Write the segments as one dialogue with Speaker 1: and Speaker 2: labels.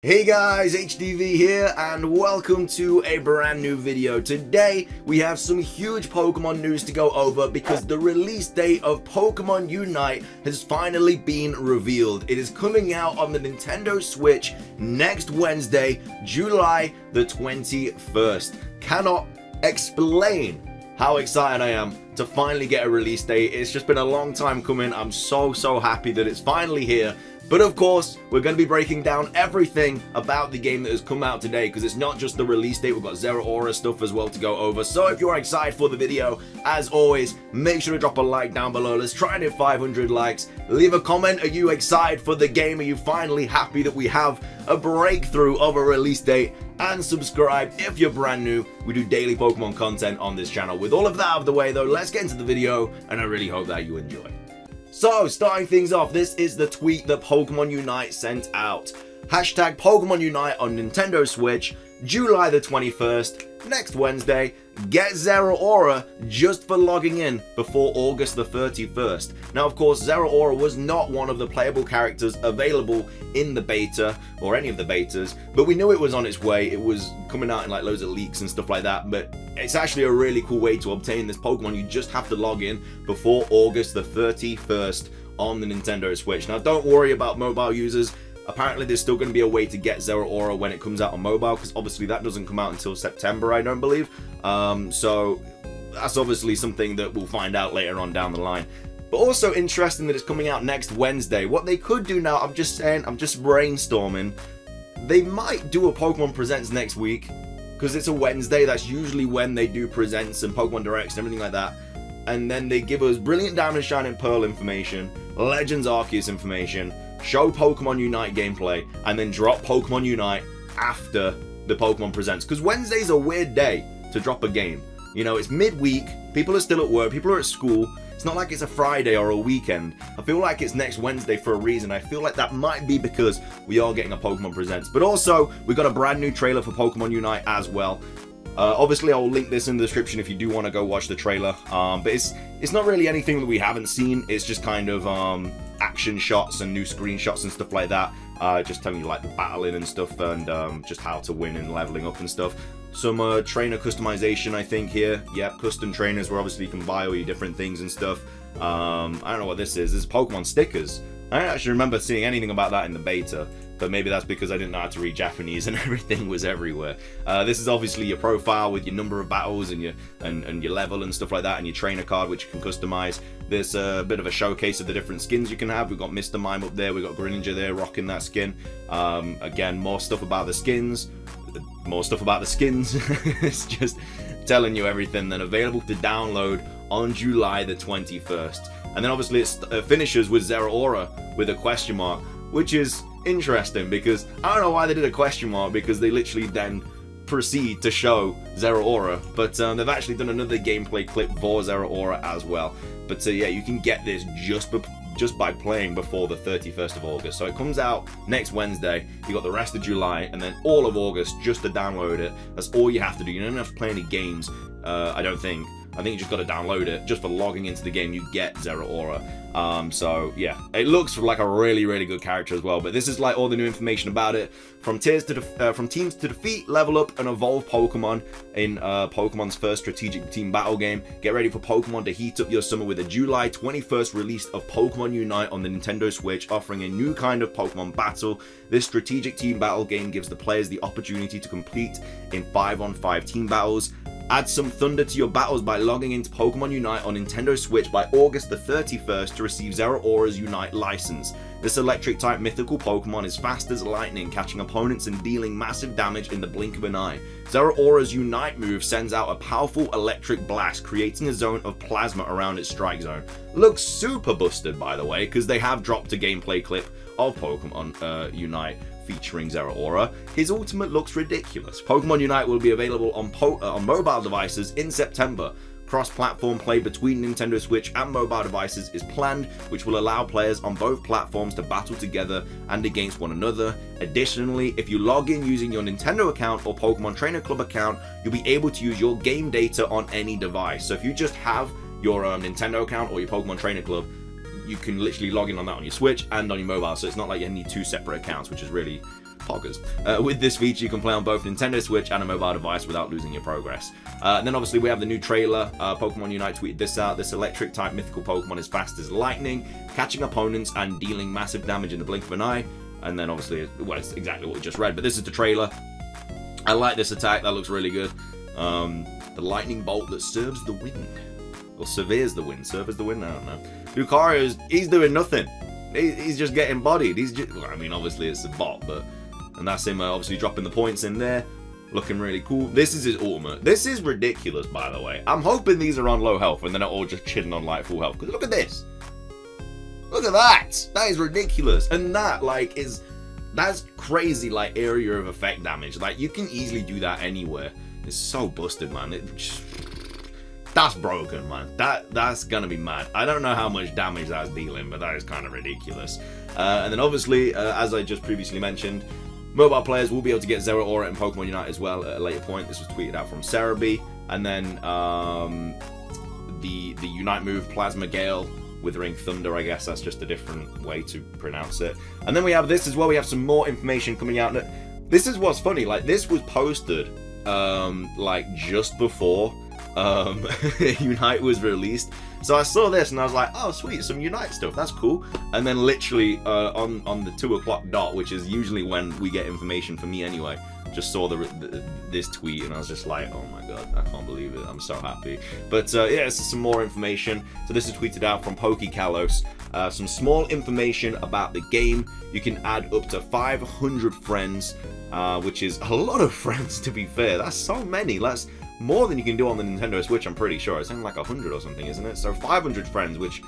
Speaker 1: Hey guys, HDvee here, and welcome to a brand new video. Today, we have some huge Pokemon news to go over because the release date of Pokemon Unite has finally been revealed. It is coming out on the Nintendo Switch next Wednesday, July the 21st. Cannot explain how excited I am to finally get a release date. It's just been a long time coming. I'm so, so happy that it's finally here. But of course, we're going to be breaking down everything about the game that has come out today because it's not just the release date, we've got Zeraora stuff as well to go over. So if you're excited for the video, as always, make sure to drop a like down below. Let's try and hit 500 likes. Leave a comment. Are you excited for the game? Are you finally happy that we have a breakthrough of a release date? And subscribe if you're brand new. We do daily Pokemon content on this channel. With all of that out of the way though, let's get into the video and I really hope that you enjoy. So, starting things off, this is the tweet that Pokemon Unite sent out. Hashtag Pokemon Unite on Nintendo Switch, July the 21st, next Wednesday. Get Zeraora just for logging in before August the 31st. Now, of course, Zeraora was not one of the playable characters available in the beta, or any of the betas, but we knew it was on its way. It was coming out in like loads of leaks and stuff like that, but it's actually a really cool way to obtain this Pokemon. You just have to log in before August the 31st on the Nintendo Switch. Now, don't worry about mobile users. Apparently, there's still going to be a way to get Zeraora when it comes out on mobile, because obviously that doesn't come out until September, I don't believe. Um, so that's obviously something that we'll find out later on down the line. But also interesting that it's coming out next Wednesday. What they could do now, I'm just saying, I'm just brainstorming. They might do a Pokemon Presents next week, because it's a Wednesday. That's usually when they do presents and Pokemon Directs and everything like that. And then they give us Brilliant Diamond Shining Pearl information, Legends Arceus information, show Pokemon Unite gameplay, and then drop Pokemon Unite after the Pokemon Presents. Because Wednesday's a weird day to drop a game. You know, it's midweek, people are still at work, people are at school. It's not like it's a Friday or a weekend. I feel like it's next Wednesday for a reason. I feel like that might be because we are getting a Pokemon Presents. But also, we got a brand new trailer for Pokemon Unite as well. Uh, obviously, I'll link this in the description if you do want to go watch the trailer. Um, but it's it's not really anything that we haven't seen. It's just kind of um, action shots and new screenshots and stuff like that. Uh, just telling you like the battling and stuff and um, just how to win and leveling up and stuff. Some uh, trainer customization, I think, here. Yep, custom trainers where obviously you can buy all your different things and stuff. Um, I don't know what this is. This is Pokemon stickers. I don't actually remember seeing anything about that in the beta, but maybe that's because I didn't know how to read Japanese and everything was everywhere. Uh, this is obviously your profile with your number of battles and your and, and your level and stuff like that, and your trainer card which you can customize. There's a bit of a showcase of the different skins you can have. We've got Mr. Mime up there, we've got Greninja there rocking that skin. Um, again, more stuff about the skins, more stuff about the skins. it's just telling you everything then available to download on July the 21st. And then obviously it uh, finishes with Zeraora with a question mark, which is interesting because I don't know why they did a question mark because they literally then proceed to show Zeraora, but um, they've actually done another gameplay clip for Zeraora as well. But uh, yeah, you can get this just just by playing before the 31st of August. So it comes out next Wednesday. You got the rest of July and then all of August just to download it. That's all you have to do. You don't have to play any games. Uh, I don't think. I think you just got to download it. Just for logging into the game, you get Zeraora. Um, so yeah, it looks like a really, really good character as well. But this is like all the new information about it. From tiers to uh, from teams to defeat, level up, and evolve Pokemon in uh, Pokemon's first strategic team battle game. Get ready for Pokemon to heat up your summer with a July 21st release of Pokemon Unite on the Nintendo Switch, offering a new kind of Pokemon battle. This strategic team battle game gives the players the opportunity to complete in 5-on-5 team battles Add some thunder to your battles by logging into Pokemon Unite on Nintendo Switch by August the 31st to receive Zeraora's Unite license. This electric type mythical Pokemon is fast as lightning, catching opponents and dealing massive damage in the blink of an eye. Zeraora's Unite move sends out a powerful electric blast, creating a zone of plasma around its strike zone. Looks super busted by the way, because they have dropped a gameplay clip of Pokemon uh, Unite featuring Zeraora, his ultimate looks ridiculous. Pokemon Unite will be available on, uh, on mobile devices in September. Cross-platform play between Nintendo Switch and mobile devices is planned, which will allow players on both platforms to battle together and against one another. Additionally, if you log in using your Nintendo account or Pokemon Trainer Club account, you'll be able to use your game data on any device. So if you just have your um, Nintendo account or your Pokemon Trainer Club, you can literally log in on that on your Switch and on your mobile, so it's not like you need two separate accounts, which is really poggers. Uh, with this feature, you can play on both Nintendo Switch and a mobile device without losing your progress. Uh, and then obviously we have the new trailer. Uh, Pokemon Unite tweeted this out. This electric type mythical Pokemon is fast as lightning, catching opponents and dealing massive damage in the blink of an eye. And then obviously, well, it's exactly what we just read, but this is the trailer. I like this attack. That looks really good. Um, the lightning bolt that serves the wind. Or severes the wind. Surfer's the wind? I don't know. Lucario, he's doing nothing. He's just getting bodied. He's just, well, I mean, obviously it's a bot, but, and that's him uh, obviously dropping the points in there. Looking really cool. This is his ultimate. This is ridiculous, by the way. I'm hoping these are on low health and they're not all just chilling on like full health. Because look at this. Look at that. That is ridiculous. And that, like, is, that's crazy, like, area of effect damage. Like, you can easily do that anywhere. It's so busted, man. It just, that's broken, man. That That's gonna be mad. I don't know how much damage that's dealing, but that is kind of ridiculous. Uh, and then obviously, uh, as I just previously mentioned, mobile players will be able to get Zeraora in Pokemon Unite as well at a later point. This was tweeted out from Serebii. And then um, the the Unite move, Plasma Gale, Withering Thunder, I guess that's just a different way to pronounce it. And then we have this as well. We have some more information coming out. This is what's funny. Like this was posted um, like just before um, Unite was released. So I saw this and I was like, oh sweet, some Unite stuff, that's cool. And then literally uh, on on the two o'clock dot, which is usually when we get information for me anyway, just saw the, the, this tweet and I was just like, oh my god, I can't believe it. I'm so happy. But uh, yeah, is some more information. So this is tweeted out from PokeKalos. Uh, some small information about the game. You can add up to 500 friends, uh, which is a lot of friends to be fair. That's so many. That's more than you can do on the Nintendo Switch, I'm pretty sure. It's only like 100 or something, isn't it? So 500 friends, which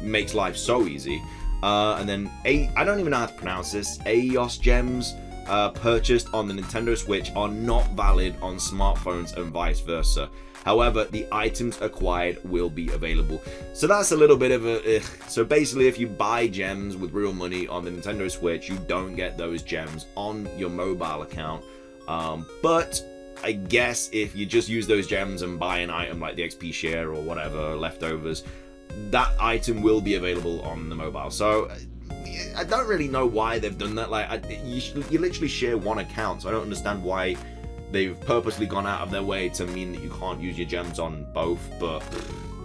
Speaker 1: makes life so easy. Uh, and then, a I don't even know how to pronounce this, Aeos Gems uh, purchased on the Nintendo Switch are not valid on smartphones and vice versa. However, the items acquired will be available. So that's a little bit of a... Ugh. So basically, if you buy gems with real money on the Nintendo Switch, you don't get those gems on your mobile account. Um, but I guess if you just use those gems and buy an item like the XP share or whatever, leftovers, that item will be available on the mobile. So I don't really know why they've done that. Like, I, you, you literally share one account, so I don't understand why they've purposely gone out of their way to mean that you can't use your gems on both, but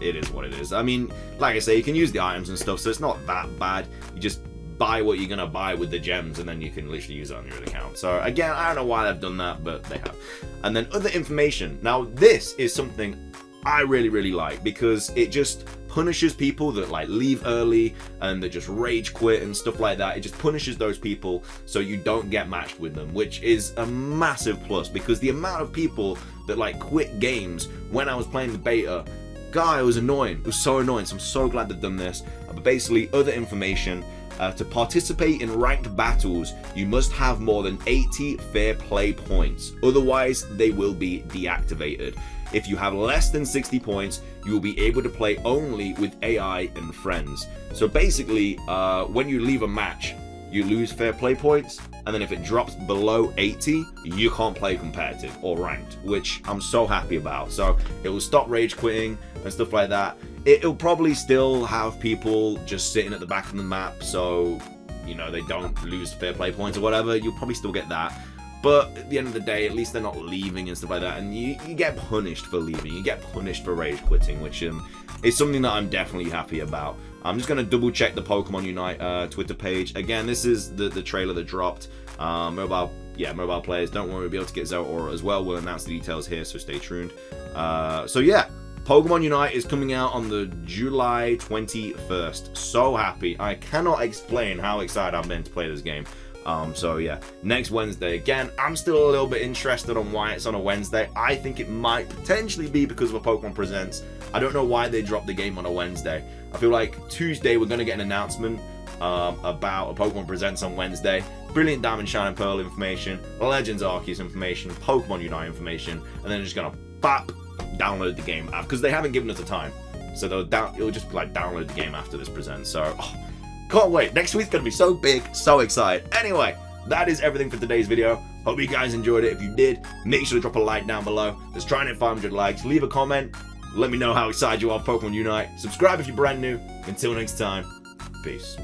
Speaker 1: it is what it is. I mean, like I say, you can use the items and stuff, so it's not that bad. You just buy what you're gonna buy with the gems and then you can literally use it on your account. So again, I don't know why they've done that, but they have. And then other information. Now this is something I really, really like because it just punishes people that like leave early and that just rage quit and stuff like that. It just punishes those people so you don't get matched with them, which is a massive plus because the amount of people that like quit games when I was playing the beta, guy, it was annoying. It was so annoying. So I'm so glad they've done this. But basically, other information uh, to participate in ranked battles, you must have more than 80 fair play points, otherwise they will be deactivated. If you have less than 60 points, you will be able to play only with AI and friends. So basically, uh, when you leave a match, you lose fair play points, and then if it drops below 80, you can't play competitive or ranked, which I'm so happy about. So it will stop rage quitting and stuff like that. It'll probably still have people just sitting at the back of the map, so you know they don't lose fair play points or whatever. You'll probably still get that. But at the end of the day, at least they're not leaving and stuff like that. And you, you get punished for leaving. You get punished for rage quitting, which um, is something that I'm definitely happy about. I'm just going to double check the Pokemon Unite uh, Twitter page. Again, this is the, the trailer that dropped. Uh, mobile, yeah, mobile players, don't worry, we'll be able to get Zeraora as well. We'll announce the details here, so stay tuned. Uh, so yeah, Pokemon Unite is coming out on the July 21st. So happy. I cannot explain how excited I've been to play this game. Um, so yeah, next Wednesday again. I'm still a little bit interested on why it's on a Wednesday. I think it might potentially be because of a Pokemon Presents. I don't know why they dropped the game on a Wednesday. I feel like Tuesday we're gonna get an announcement um, about a Pokemon Presents on Wednesday. Brilliant Diamond Shining Pearl information, Legends Arceus information, Pokemon Unite information, and then just gonna bap download the game app. because they haven't given us a time. So they'll down, it'll just be like download the game after this presents. So. Oh, can't wait. Next week's going to be so big, so excited. Anyway, that is everything for today's video. Hope you guys enjoyed it. If you did, make sure to drop a like down below. Let's try and hit 500 likes. Leave a comment. Let me know how excited you are Pokemon Unite. Subscribe if you're brand new. Until next time, peace.